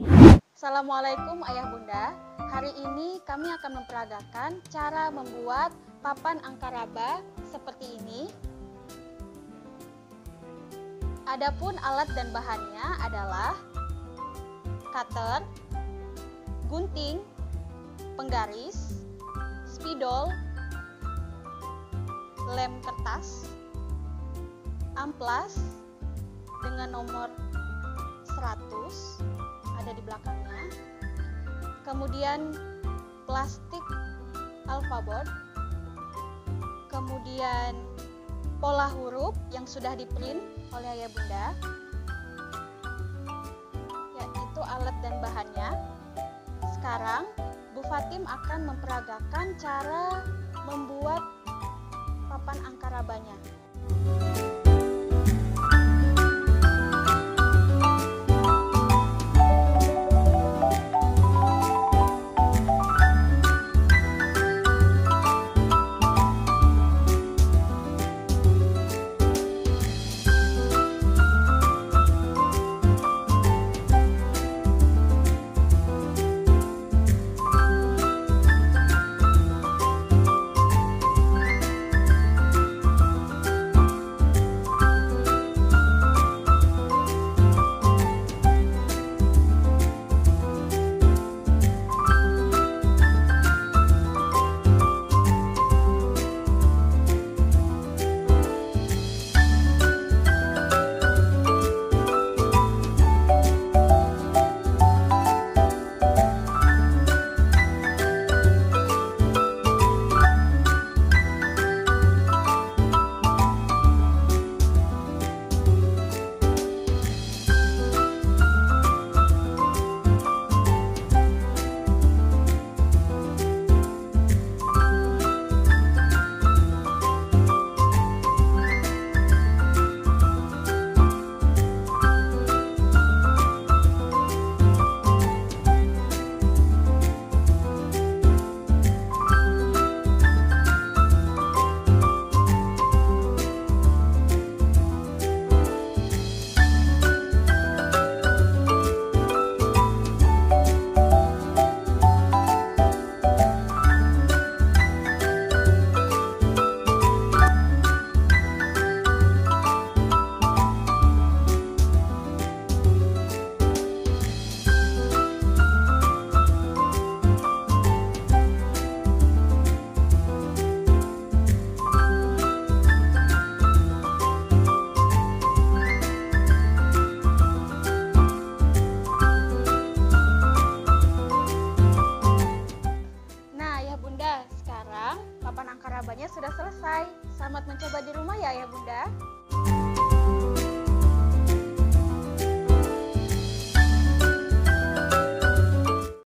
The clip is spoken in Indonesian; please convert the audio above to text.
Assalamualaikum Ayah Bunda. Hari ini kami akan memperagakan cara membuat papan angkaraba seperti ini. Adapun alat dan bahannya adalah cutter, gunting, penggaris, spidol, lem kertas, amplas dengan nomor 100 ada di belakangnya. Kemudian plastik alfabot. Kemudian pola huruf yang sudah diprint oleh ayah bunda. Ya, itu alat dan bahannya. Sekarang Bu Fatim akan memperagakan cara membuat papan angkarabanya. Nah, ya Sekarang papan angkarabanya sudah selesai. Selamat mencoba di rumah ya, ya Bunda.